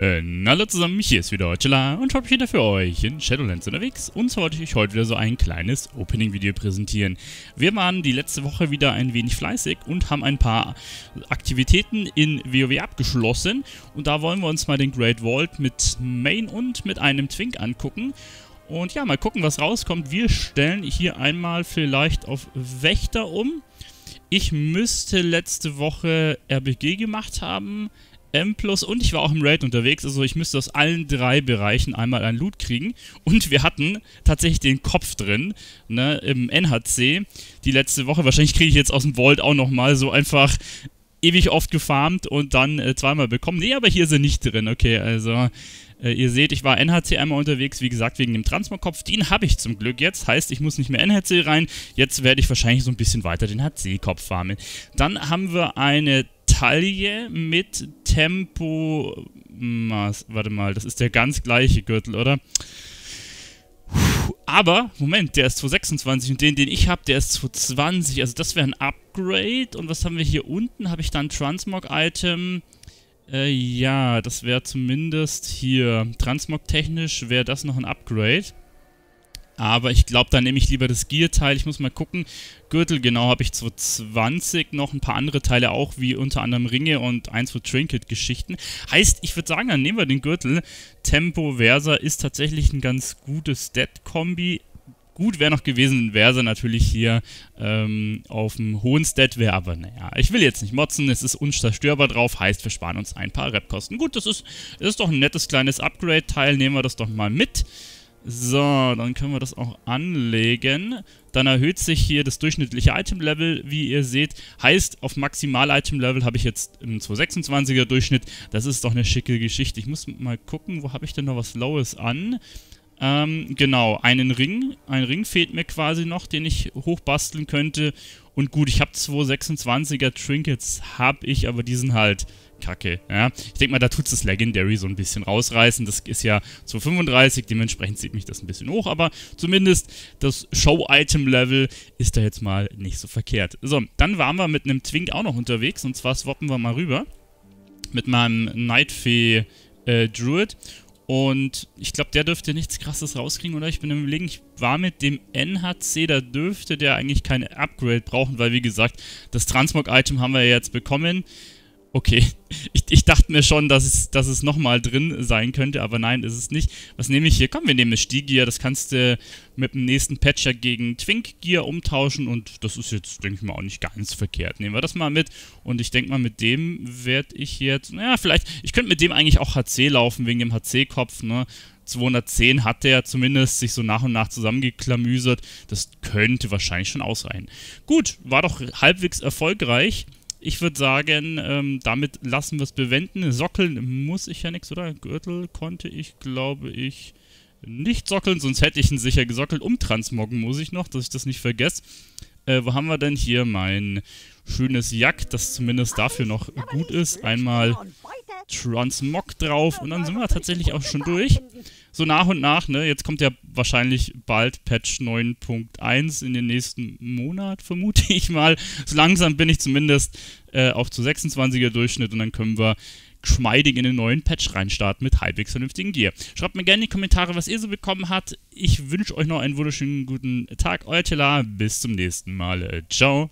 Äh, hallo zusammen, hier ist wieder Chilla und ich bin wieder für euch in Shadowlands unterwegs und zwar wollte ich euch heute wieder so ein kleines Opening-Video präsentieren. Wir waren die letzte Woche wieder ein wenig fleißig und haben ein paar Aktivitäten in WoW abgeschlossen und da wollen wir uns mal den Great Vault mit Main und mit einem Twink angucken und ja, mal gucken, was rauskommt. Wir stellen hier einmal vielleicht auf Wächter um. Ich müsste letzte Woche RBG gemacht haben, M plus und ich war auch im Raid unterwegs, also ich müsste aus allen drei Bereichen einmal ein Loot kriegen. Und wir hatten tatsächlich den Kopf drin, ne, im NHC, die letzte Woche. Wahrscheinlich kriege ich jetzt aus dem Vault auch nochmal so einfach ewig oft gefarmt und dann äh, zweimal bekommen. Nee, aber hier sind nicht drin, okay, also... Äh, ihr seht, ich war NHC einmal unterwegs, wie gesagt, wegen dem Transmog-Kopf. Den habe ich zum Glück jetzt. Heißt, ich muss nicht mehr NHC rein. Jetzt werde ich wahrscheinlich so ein bisschen weiter den HC-Kopf farmen. Dann haben wir eine Taille mit Tempo. Warte mal, das ist der ganz gleiche Gürtel, oder? Aber, Moment, der ist 226 und den, den ich habe, der ist 220. Also das wäre ein Upgrade. Und was haben wir hier unten? Habe ich da ein Transmog-Item? Äh, ja, das wäre zumindest hier. Transmog-technisch wäre das noch ein Upgrade. Aber ich glaube, da nehme ich lieber das Gear-Teil. Ich muss mal gucken. Gürtel, genau, habe ich 220. Noch ein paar andere Teile auch, wie unter anderem Ringe und eins für Trinket-Geschichten. Heißt, ich würde sagen, dann nehmen wir den Gürtel. Tempo Versa ist tatsächlich ein ganz gutes Stat-Kombi. Gut wäre noch gewesen, wenn Versa natürlich hier ähm, auf dem hohen Stat wäre, aber naja, ich will jetzt nicht motzen, es ist unzerstörbar drauf, heißt, wir sparen uns ein paar Rep-Kosten. Gut, das ist, das ist doch ein nettes kleines Upgrade-Teil, nehmen wir das doch mal mit. So, dann können wir das auch anlegen. Dann erhöht sich hier das durchschnittliche Item-Level, wie ihr seht. Heißt, auf Maximal-Item-Level habe ich jetzt einen 226er Durchschnitt. Das ist doch eine schicke Geschichte. Ich muss mal gucken, wo habe ich denn noch was Lowes an? Ähm, genau, einen Ring. Ein Ring fehlt mir quasi noch, den ich hochbasteln könnte. Und gut, ich habe 226er Trinkets, habe ich, aber die sind halt kacke. Ja? Ich denke mal, da tut es das Legendary so ein bisschen rausreißen. Das ist ja 235, dementsprechend zieht mich das ein bisschen hoch, aber zumindest das Show-Item-Level ist da jetzt mal nicht so verkehrt. So, dann waren wir mit einem Twink auch noch unterwegs und zwar swappen wir mal rüber mit meinem Nightfee äh, Druid und ich glaube, der dürfte nichts krasses rauskriegen, oder? Ich bin im Überlegen, ich war mit dem NHC, da dürfte der eigentlich kein Upgrade brauchen, weil wie gesagt, das Transmog-Item haben wir ja jetzt bekommen. Okay, ich, ich, dachte mir schon, dass es, dass es nochmal drin sein könnte, aber nein, ist es nicht. Was nehme ich hier? Komm, wir nehmen das Stieggear. Das kannst du mit dem nächsten Patcher gegen Twink-Gear umtauschen und das ist jetzt, denke ich mal, auch nicht ganz verkehrt. Nehmen wir das mal mit und ich denke mal, mit dem werde ich jetzt, naja, vielleicht, ich könnte mit dem eigentlich auch HC laufen, wegen dem HC-Kopf, ne? 210 hat der zumindest sich so nach und nach zusammengeklamüsert. Das könnte wahrscheinlich schon ausreichen. Gut, war doch halbwegs erfolgreich ich würde sagen, ähm, damit lassen wir es bewenden. Sockeln muss ich ja nichts, oder? Gürtel konnte ich, glaube ich, nicht sockeln, sonst hätte ich ihn sicher gesockelt. Umtransmoggen muss ich noch, dass ich das nicht vergesse. Äh, wo haben wir denn hier mein schönes Jack, das zumindest dafür noch gut ist? Einmal Transmog drauf und dann sind wir tatsächlich auch schon durch so nach und nach, ne? Jetzt kommt ja wahrscheinlich bald Patch 9.1 in den nächsten Monat, vermute ich mal. So langsam bin ich zumindest äh, auf zu 26er Durchschnitt und dann können wir geschmeidig in den neuen Patch reinstarten mit halbwegs vernünftigen Gear. Schreibt mir gerne in die Kommentare, was ihr so bekommen habt. Ich wünsche euch noch einen wunderschönen guten Tag. Euer Tela. Bis zum nächsten Mal. Ciao.